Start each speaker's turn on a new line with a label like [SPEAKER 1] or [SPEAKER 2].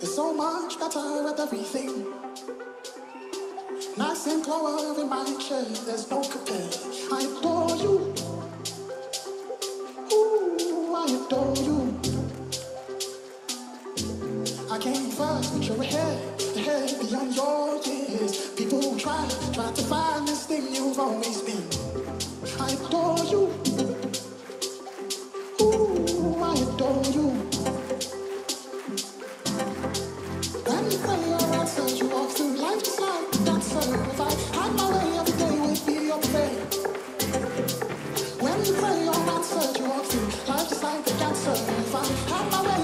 [SPEAKER 1] It's so much better with everything. Nice and clover in my chair, there's no compare. I adore you. Ooh, I adore you. I came first, but you're ahead, ahead beyond your years. People try, try to find this thing you've always been. Why you play all that surgery walk through? Life's like a dancer, if I have my way.